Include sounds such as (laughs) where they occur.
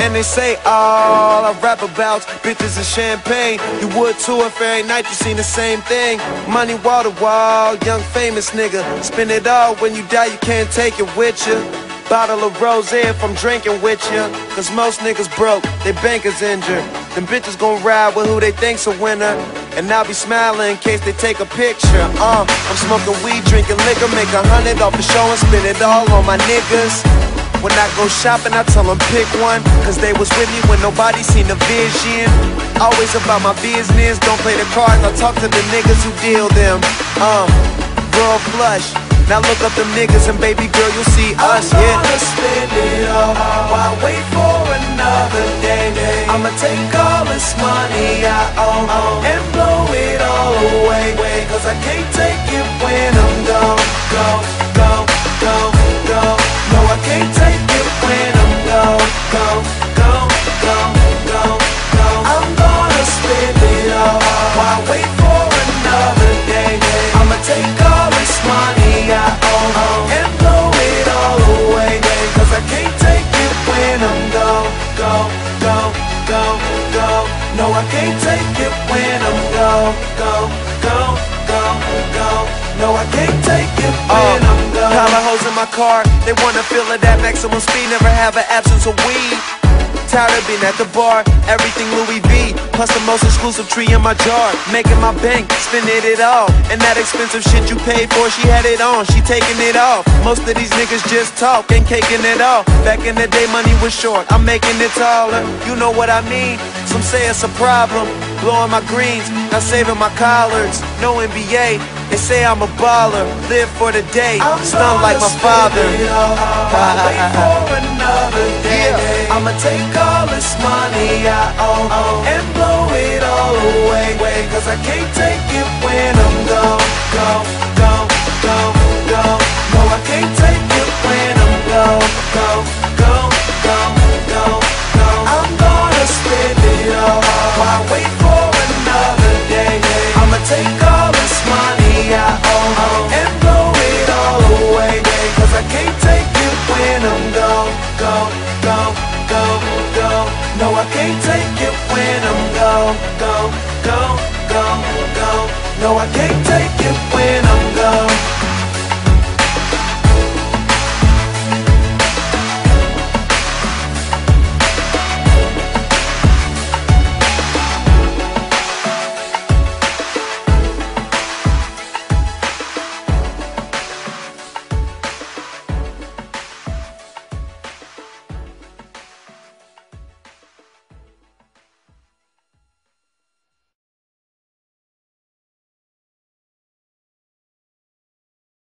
And they say all I rap about bitches and champagne. You would too if every night you seen the same thing. Money wall to wall, young famous nigga. Spend it all when you die, you can't take it with you. Bottle of rose if I'm drinking with ya. Cause most niggas broke, they bankers injured. Them bitches gon' ride with who they think's a winner. And I'll be smiling in case they take a picture. Uh, I'm smoking weed, drinking liquor, make a hundred off the show and spend it all on my niggas. When I go shopping, I tell them pick one. Cause they was with me when nobody seen the vision. Always about my business. Don't play the cards, I talk to the niggas who deal them. Um, world flush. Now look up them niggas and baby girl, you'll see us, I'm yeah. gonna spend it all while wait for another day. I'ma take all this money I own and blow it all away. Cause I can't take it when I'm gone, gone, take it when I'm gone, gone, gone, gone, gone. No, I can't take it uh, when I'm gone. Collar hoes in my car, they wanna feel it at maximum speed, never have an absence of weed. Tired of being at the bar, everything Louis V. Plus the most exclusive tree in my jar. Making my bank, spending it all. And that expensive shit you paid for, she had it on, she taking it off. Most of these niggas just talk, ain't caking it off. Back in the day, money was short, I'm making it taller. You know what I mean? Some say it's a problem. Blowing my greens, not saving my collards. No NBA, they say I'm a baller. Live for the day, stunned like my father. spend it all while wait for another day. (laughs) Yeah. I'ma take all this money I own and blow it all away. Cause I can't take it No, I can't take it when I'm gone, gone, gone, gone, gone. No, I can't take it when